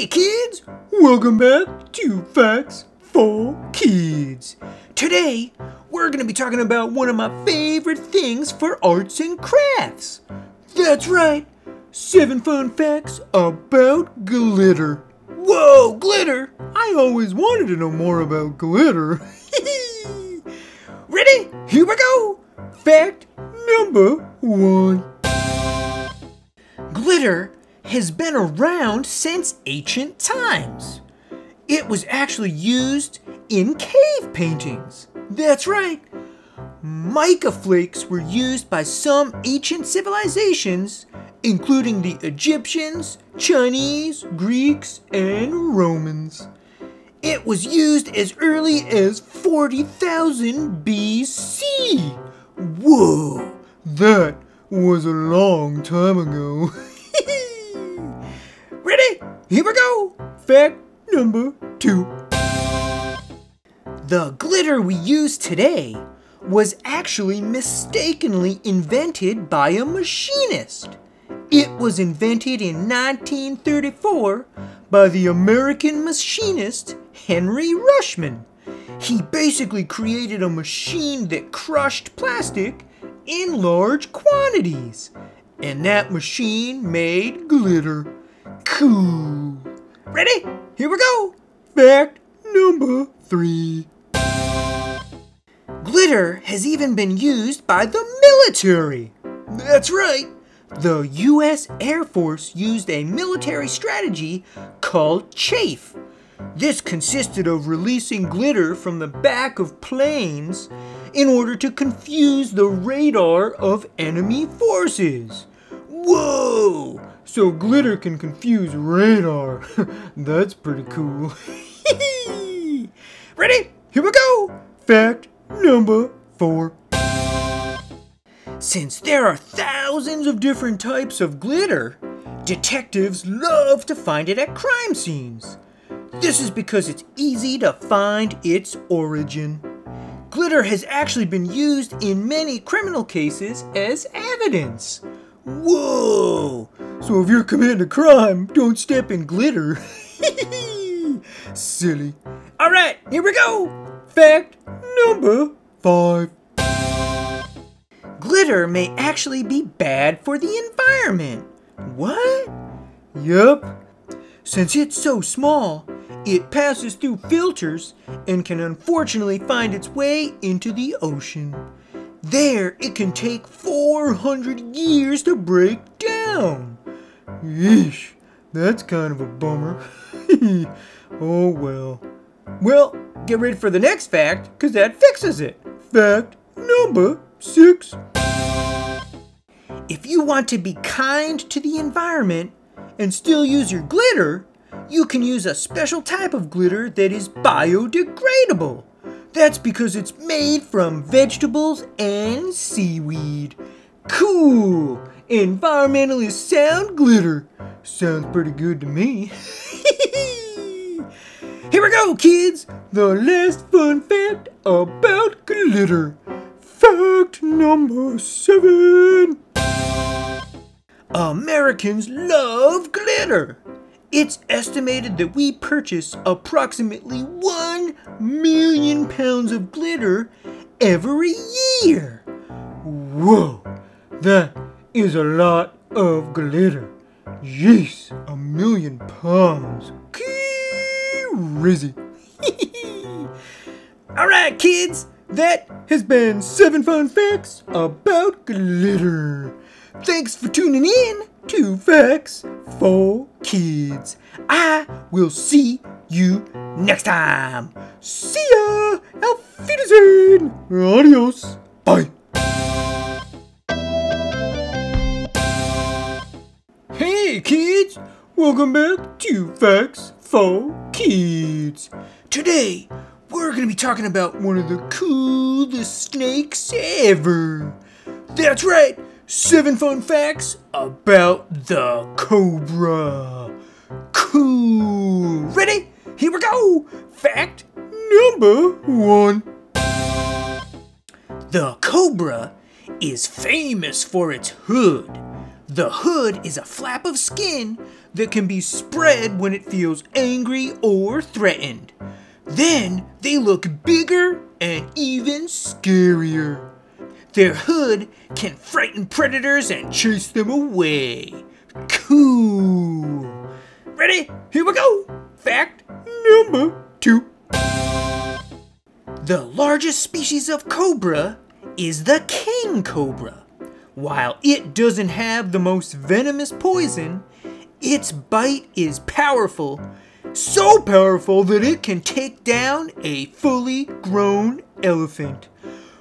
Hey kids, welcome back to Facts for Kids. Today, we're going to be talking about one of my favorite things for arts and crafts. That's right, seven fun facts about glitter. Whoa, glitter! I always wanted to know more about glitter. Ready? Here we go! Fact number one. Glitter has been around since ancient times. It was actually used in cave paintings. That's right. Mica flakes were used by some ancient civilizations, including the Egyptians, Chinese, Greeks, and Romans. It was used as early as 40,000 BC. Whoa, that was a long time ago. Here we go. Fact number two. The glitter we use today was actually mistakenly invented by a machinist. It was invented in 1934 by the American machinist Henry Ruschmann. He basically created a machine that crushed plastic in large quantities. And that machine made glitter. Cool. Ready? Here we go. Fact number three. Glitter has even been used by the military. That's right. The U.S. Air Force used a military strategy called chaff. This consisted of releasing glitter from the back of planes in order to confuse the radar of enemy forces. Whoa! So glitter can confuse radar. That's pretty cool. Ready? Here we go! Fact number four. Since there are thousands of different types of glitter, detectives love to find it at crime scenes. This is because it's easy to find its origin. Glitter has actually been used in many criminal cases as evidence. Whoa! So if you're committing a crime, don't step in glitter. Silly. Alright, here we go! Fact number five. Glitter may actually be bad for the environment. What? Yup. Since it's so small, it passes through filters and can unfortunately find its way into the ocean. There, it can take 400 years to break down. Yeesh, that's kind of a bummer. oh well. Well, get ready for the next fact, because that fixes it. Fact number six. If you want to be kind to the environment and still use your glitter, you can use a special type of glitter that is biodegradable. That's because it's made from vegetables and seaweed. Cool! Environmentally sound glitter. Sounds pretty good to me. Here we go, kids! The last fun fact about glitter. Fact number seven. Americans love glitter. It's estimated that we purchase approximately 1 million pounds of glitter every year. Whoa, that is a lot of glitter. Yes, a million pounds. Crazy. Alright, kids, that has been 7 fun facts about glitter. Thanks for tuning in to Facts for Kids. I will see you next time. See ya! Auf Wiedersehen! Adios! Bye! Hey kids! Welcome back to Facts for Kids. Today, we're to be talking about one of the coolest snakes ever. That's right! Seven fun facts about the cobra. Cool. Ready? Here we go. Fact number one. The cobra is famous for its hood. The hood is a flap of skin that can be spread when it feels angry or threatened. Then they look bigger and even scarier. Their hood can frighten predators and chase them away. Cool. Ready? Here we go. Fact number two. The largest species of cobra is the king cobra. While it doesn't have the most venomous poison, its bite is powerful. So powerful that it can take down a fully grown elephant.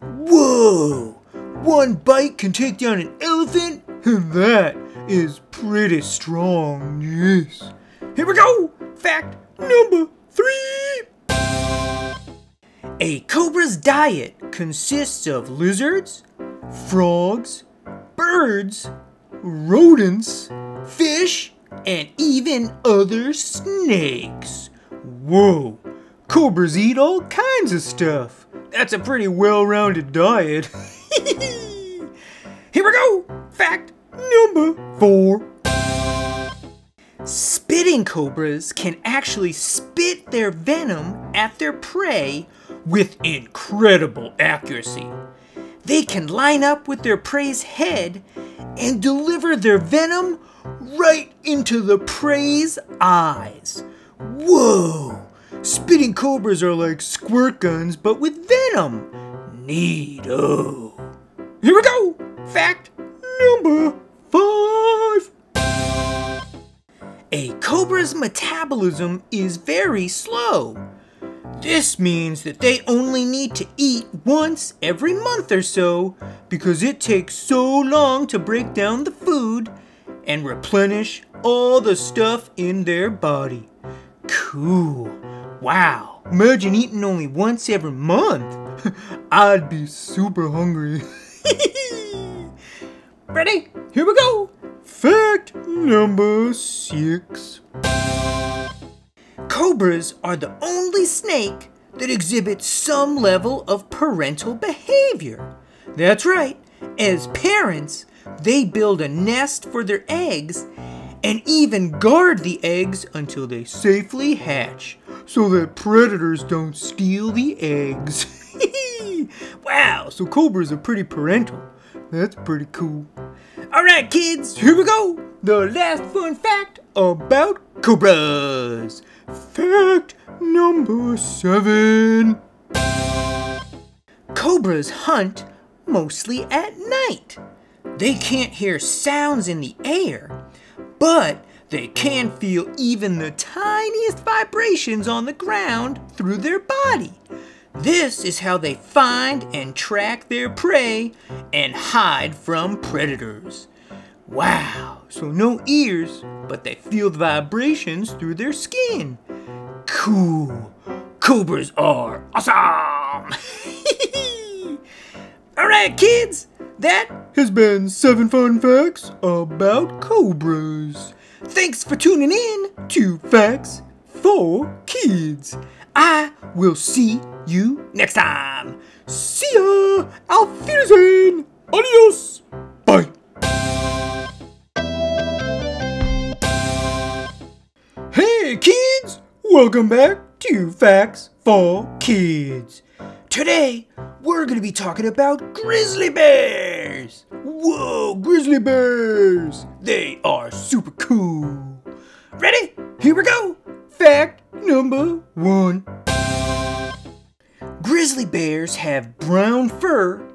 Whoa! One bite can take down an elephant? And that is pretty strong, yes. Here we go! Fact number three! A cobra's diet consists of lizards, frogs, birds, rodents, fish, and even other snakes. Whoa, cobras eat all kinds of stuff. That's a pretty well-rounded diet. Here we go! Fact number four. Spitting cobras can actually spit their venom at their prey with incredible accuracy. They can line up with their prey's head and deliver their venom right into the prey's eyes. Whoa! Spitting cobras are like squirt guns, but with venom. Neato. Here we go! Fact number five. A cobra's metabolism is very slow. This means that they only need to eat once every month or so because it takes so long to break down the food and replenish all the stuff in their body. Cool. Wow. Imagine eating only once every month. I'd be super hungry. Ready? Here we go. Fact number six. Cobras are the only snake that exhibits some level of parental behavior. That's right. As parents, they build a nest for their eggs and even guard the eggs until they safely hatch so that predators don't steal the eggs. wow, so cobras are pretty parental. That's pretty cool. Alright, kids, here we go. The last fun fact about cobras. Fact number seven. Cobras hunt mostly at night. They can't hear sounds in the air, but they can feel even the tiniest vibrations on the ground through their body. This is how they find and track their prey and hide from predators. Wow, so no ears, but they feel the vibrations through their skin. Cool. Cobras are awesome! Alright, kids, that has been seven fun facts about cobras. Thanks for tuning in to Facts for Kids. I will see you next time. See ya! Auf! Adios! Bye! Kids! Welcome back to Facts for Kids. Today, we're going to be talking about grizzly bears. Whoa, grizzly bears! They are super cool. Ready? Here we go. Fact number one. Grizzly bears have brown fur,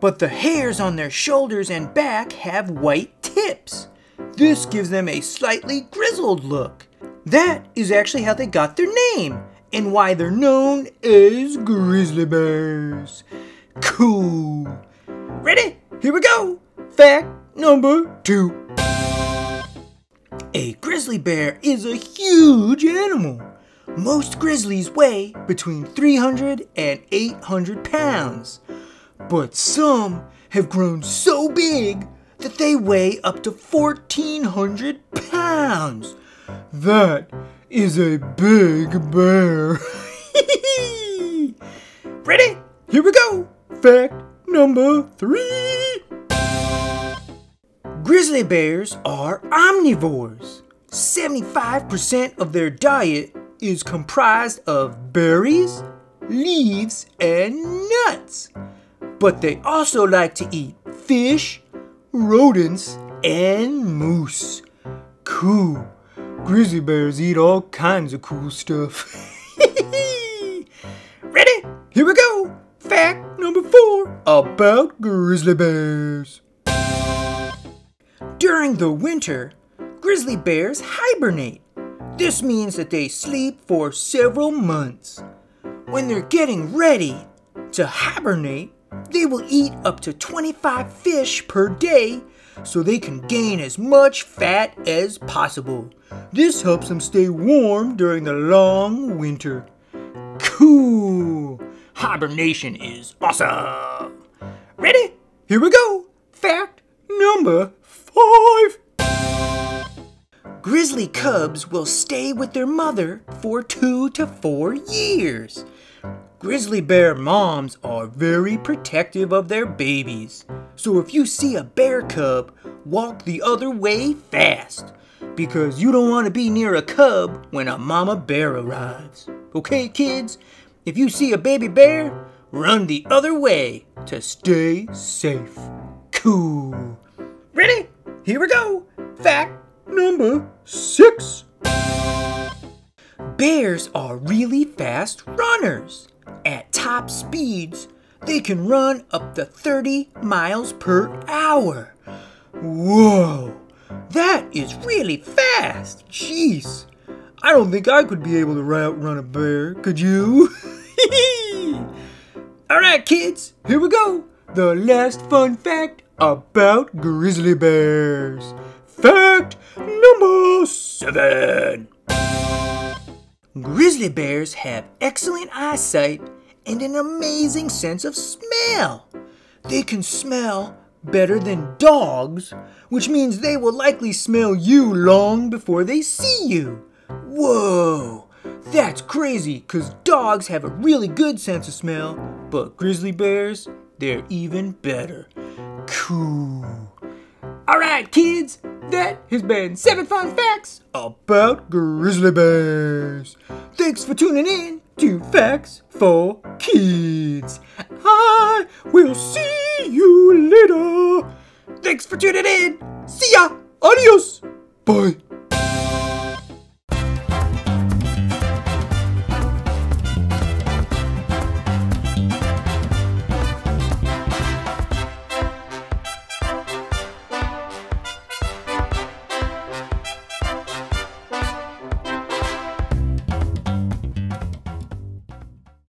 but the hairs on their shoulders and back have white tips. This gives them a slightly grizzled look. That is actually how they got their name and why they're known as grizzly bears. Cool. Ready? Here we go. Fact number two. A grizzly bear is a huge animal. Most grizzlies weigh between 300 and 800 pounds, but some have grown so big that they weigh up to 1400 pounds. That is a big bear. Ready? Here we go. Fact number three. Grizzly bears are omnivores. 75% of their diet is comprised of berries, leaves, and nuts. But they also like to eat fish, rodents, and moose. Cool. Grizzly bears eat all kinds of cool stuff. Ready? Here we go. Fact number four about grizzly bears. During the winter, grizzly bears hibernate. This means that they sleep for several months. When they're getting ready to hibernate, they will eat up to 25 fish per day so they can gain as much fat as possible. This helps them stay warm during the long winter. Cool! Hibernation is awesome! Ready? Here we go! Fact number five! Grizzly cubs will stay with their mother for two to four years. Grizzly bear moms are very protective of their babies. So if you see a bear cub, walk the other way fast. Because you don't want to be near a cub when a mama bear arrives. Okay, kids? If you see a baby bear, run the other way to stay safe. Cool. Ready? Here we go. Fact number six. Bears are really fast runners. At top speeds, they can run up to 30 miles per hour. Whoa, that is really fast. Jeez, I don't think I could be able to outrun a bear. Could you? All right, kids, here we go. The last fun fact about grizzly bears. Fact number seven. Grizzly bears have excellent eyesight and an amazing sense of smell. They can smell better than dogs, which means they will likely smell you long before they see you. Whoa, that's crazy because dogs have a really good sense of smell, but grizzly bears, they're even better. Cool. All right, kids, that has been seven fun facts about grizzly bears. Thanks for tuning in to Facts for Kids. I will see you later. Thanks for tuning in. See ya. Adios. Bye.